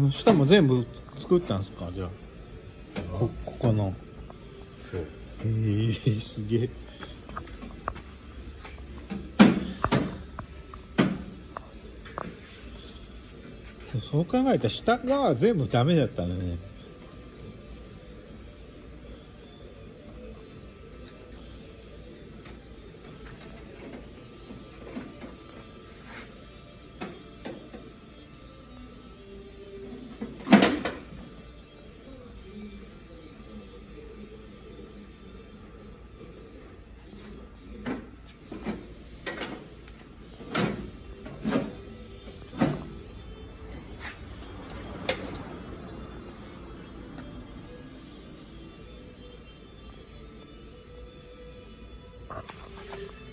この下も全部作ったんすか？じゃあ。こここの。そう。へえすげえ。そう考えたら下側は全部ダメだったんだねはい。